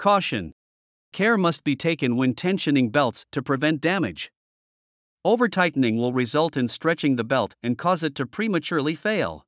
Caution! Care must be taken when tensioning belts to prevent damage. Over tightening will result in stretching the belt and cause it to prematurely fail.